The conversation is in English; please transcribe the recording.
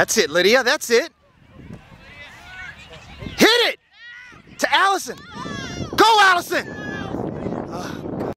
That's it, Lydia. That's it. Hit it! To Allison. Go, Allison!